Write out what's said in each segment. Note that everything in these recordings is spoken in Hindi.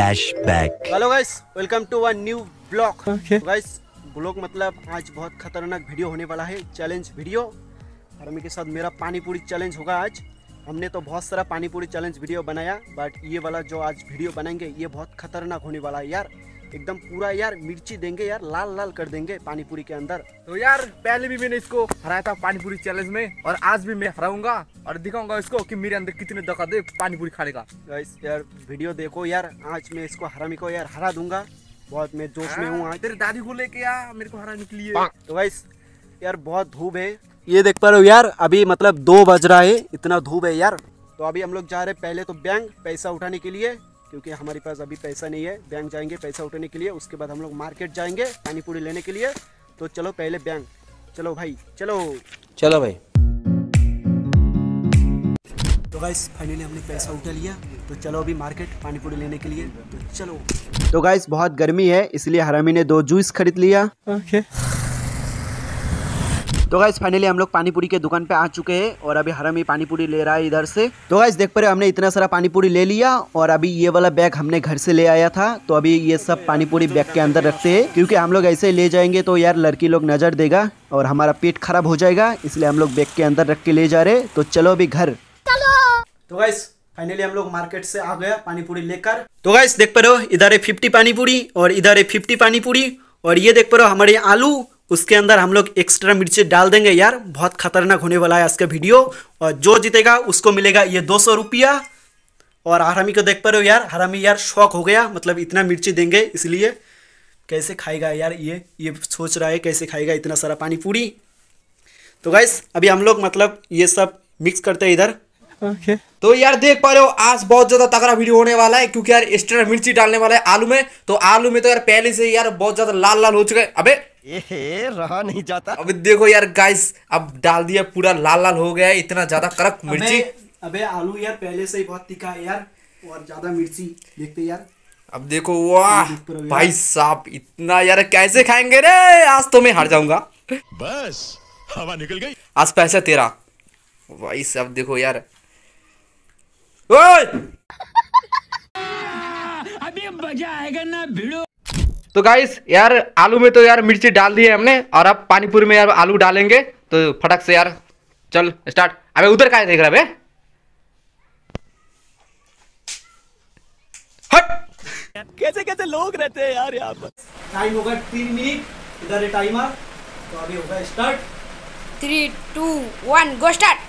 Flashback. Hello guys welcome to one new blog Okay. Guys blog मतलब आज बहुत खतरनाक वीडियो होने वाला है. चैलेंज वीडियो आर्मी के साथ मेरा पानी पूरी चैलेंज होगा आज. हमने तो बहुत सारा पानी पूरी चैलेंज वीडियो बनाया बट ये वाला जो आज वीडियो बनाएँगे ये बहुत खतरनाक होने वाला है यार। एकदम पूरा यार मिर्ची देंगे यार लाल लाल कर देंगे पानी पूरी के अंदर। तो यार पहले भी मैंने इसको हराया था पानी पूरी चैलेंज में और आज भी मैं हराऊँगा और दिखाऊँगा इसको कि मेरे अंदर कितने दखत दे पानी पूरी खाने का। यार वीडियो देखो यार आज मैं इसको हरामी को यार हरा दूँगा। बहुत मैं जोश में हूँ तेरे दादी को लेके आ मेरे को हराने के लिए। तो गाइस यार बहुत धूप है। ये देख पा रहे हो यार अभी मतलब दो बज रहा है इतना धूप है यार। तो अभी हम लोग जा रहे हैं पहले तो बैंक पैसा उठाने के लिए क्योंकि हमारे पास अभी पैसा नहीं है। बैंक जाएँगे पैसा उठाने के लिए उसके बाद हम लोग मार्केट जाएँगे पानी पूरी लेने के लिए। तो चलो पहले बैंक। चलो भाई चलो। चलो भाई। तो गाइस फाइनली हमने पैसा उठा लिया। तो चलो अभी मार्केट पानी पूरी लेने के लिए। तो चलो। तो गाइस बहुत गर्मी है इसलिए हरामी ने दो जूस खरीद लिया। ओके तो गाइस फाइनली हम लोग पानीपुरी के दुकान पे आ चुके हैं और अभी हरामी ही पानीपुरी ले रहा है इधर से। तो गाइस देख पा रहे हमने इतना सारा पानीपुरी ले लिया और अभी ये वाला बैग हमने घर से ले आया था। तो अभी ये सब पानी पूरी बैग के अंदर रखते है क्योंकि हम लोग ऐसे ले जाएँगे तो यार लड़की लोग नज़र देगा और हमारा पेट खराब हो जाएगा इसलिए हम लोग बैग के अंदर रख के ले जा रहे तो चलो अभी घर। तो गाइस फाइनली हम लोग मार्केट से आ गया पानी पूरी लेकर। तो गाइस देख पा रहे हो इधर है फिफ्टी पानीपुरी और इधर है फिफ्टी पानी पूरी और ये देख पा रहे हो हमारे आलू उसके अंदर हम लोग एक्स्ट्रा मिर्ची डाल देंगे यार। बहुत खतरनाक होने वाला है आज का वीडियो और जो जीतेगा, उसको मिलेगा ये दो सौ रुपया। और हरामी को देख पा रहे हो यार, हरामी यार शौक हो गया मतलब इतना मिर्ची देंगे, इसलिए कैसे खाएगा यार ये? ये सोच रहा है कैसे खाएगा इतना सारा पानी पूरी। तो गाइस अभी हम लोग मतलब ये सब मिक्स करते हैं इधर। ओके तो यार देख पा रहे हो आज बहुत ज़्यादा तगड़ा वीडियो होने वाला है क्योंकि यार एक्स्ट्रा मिर्ची डालने वाला है आलू में। तो आलू में तो यार पहले से ही यार बहुत ज़्यादा लाल लाल हो चुके हैं। अबे ये रहा नहीं जाता। अबे देखो यार गाइस अब डाल दिया पूरा लाल लाल हो गया है इतना ज़्यादा कड़क मिर्ची। अबे, आलू यार पहले से ही बहुत तीखा है यार और ज़्यादा मिर्ची देखते यार। अब देखो वाह। भाई साहब इतना यार कैसे खाएँगे रे? आज तो मैं हार जाऊँगा। बस हवा निकल गई। आज पैसा तेरा। भाई साहब देखो यार ओए! तो गाइस यार आलू में तो यार मिर्ची डाल दी है हमने और अब पानीपुरी में यार आलू डालेंगे तो फटक से यार चल स्टार्ट अबे उधर का देख रहा है हट! कैसे कैसे लोग रहते हैं यार यहाँ पर? टाइम होगा तीन मिनट इधर है टाइमर तो अभी होगा start three two one go start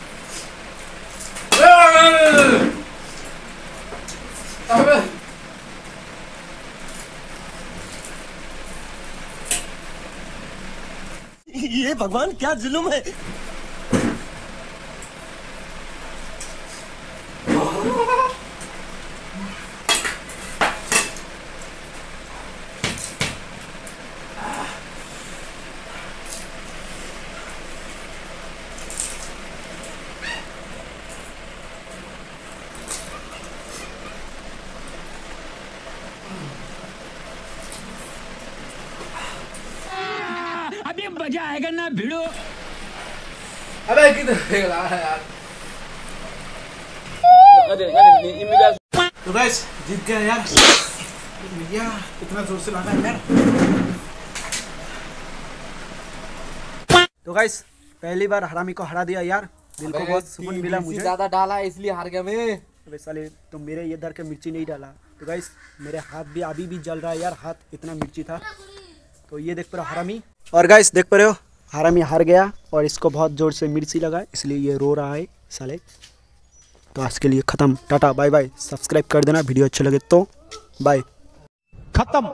ये भगवान क्या जुल्म है? मज़ा आएगा ना भिड़ो। अबे किधर है यार? तो गाइस जीत गए यार। भैया इतना ज़ोर से लगा यार। तो गाइस पहली बार हरामी को हरा दिया यार। दिल को बहुत सुकून मिला मुझे। ज़्यादा डाला है इसलिए हार गया मैं। अबे साले तो मेरे ये दर के मिर्ची नहीं डाला। तो गाइस मेरे हाथ भी अभी भी जल रहा है यार हाथ इतना मिर्ची था। तो ये देख पा रहे हो हरामी। और गाइस देख पा रहे हो हरामी हार गया और इसको बहुत ज़ोर से मिर्ची लगा इसलिए ये रो रहा है साले। तो आज के लिए ख़त्म टाटा बाय बाय सब्सक्राइब कर देना वीडियो अच्छे लगे तो बाय। खत्म।